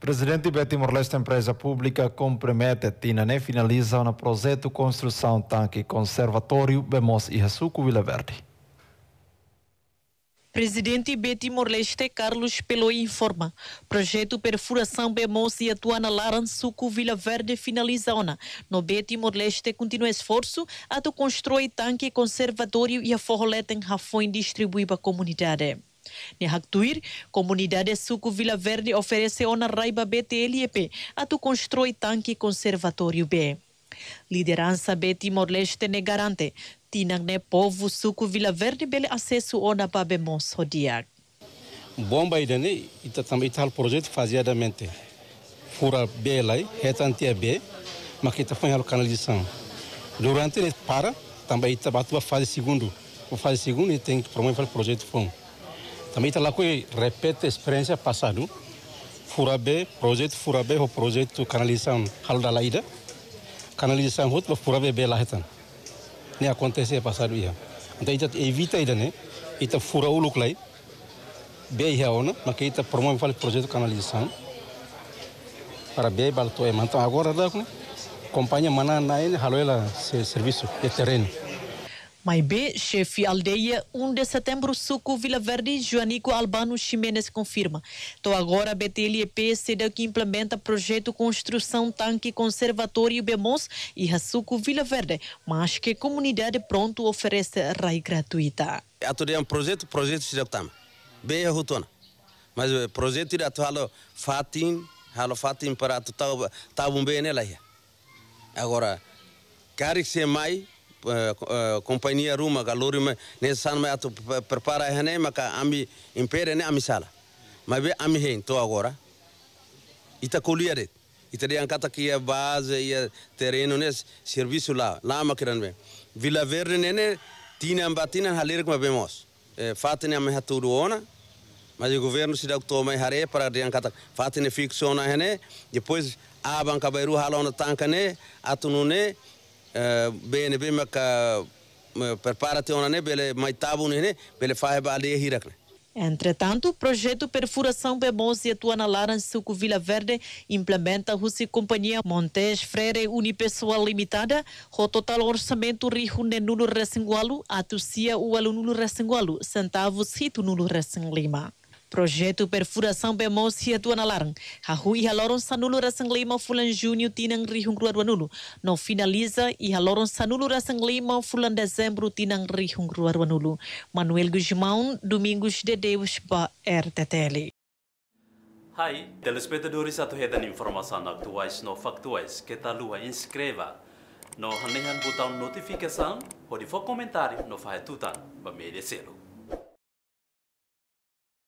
Presidente Betty Morleste Empresa Pública compromete Tina ne finaliza um projeto construção tanque conservatório Bemos e Rasuco Vila Verde. Presidente Betty Morleste Carlos Peloi informa. Projeto perfuração Bemos e Atuana Laran Suco Vila Verde finaliza ona. No Betty Morleste continua esforço a construir tanque conservatório e a forroleta em Rafões distribuir para a comunidade. Nehaktuir, comunidade Suco Vila Verde oferece ona raiba BTLEP a tu construir tanque conservatório B. Liderança Betty Morleste ne garante, tinang ne povo Suco Vila Verde bele acesso ona babemos hodiak. Bomba idane, ita também tal projeto faziadamente. Fura B lá, retantia B, mas que está fazendo canalização. Durante ele para, também está batendo a fase segundo. A fase segundo tem que promover o projeto fundo. Também está lá que repete a experiência passada. Furabe, projeto Furabe, o projeto canalização Halo da. Canalização outro Furabe be lá então. Nem acontece passado ia. Então ita evita ida né. Ita fura o luclai. Be ia ona, mas que ita promove o projeto canalização. Para be balto então agora com companhia mana naine halo ela serviço de terreno. Mai B, chefe aldeia 1 de setembro, Suco, Vila Verde, Joanico Albano Ximenes confirma. Então agora a BTLEP cedeu que implementa projeto construção tanque conservatório Bemos e Suco Vila Verde, mas que comunidade pronto oferece rai gratuita. Atu um projeto, projeto se tam. B é rutona. Mas o projeto ira tu halo fatin, halo fatin para tu tau bem nela Agora, quer que se mais uh, companhia ruma galuri me ne san me atu prepara hene maka ami impere ne ami sala. Mas be ami hein to agora ita koliare ita dia kata que base e terreno ne serviço lá lá makiran me. Vila Verde nene tina batina halir com bemos eh, fatene ame haturu mas o governo se dá toma hare para dia kata fatene fixo na hene. Depois a banca bairu halona tanka ne atunune bene maka prepara-te ona bele mai tabu ne bele fahe ba ale hirakne Entretanto, o projeto Perfuração Bemos e atua na Laran Suco Vila Verde implementa a Companhia Montes Freire Unipessoal Limitada, o total orçamento rijo ne nulo resengualo, atucia o aluno resengualo, centavos hito nulo resen lima. Projeto Perfuração Bemos e atua na Laran. Hahui haloron sanulo rasang lima fulan junho tinang rihung ruar wanulo. No finaliza e haloron sanulo rasang lima fulan dezembro tinang rihung ruar wanulo. Manuel Guzmão, Domingos de Deus, ba RTTL. Hai, telespectadores atuhedan informação atuais no factuais que tal lua inscreva no hanehan botão notificação ou de comentário no faz tutan ba merecê-lo.